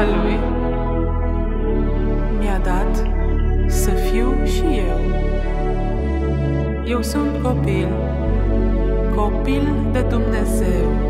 mama lui mi-a dat să fiu și eu. Eu sunt copil, copil de Dumnezeu.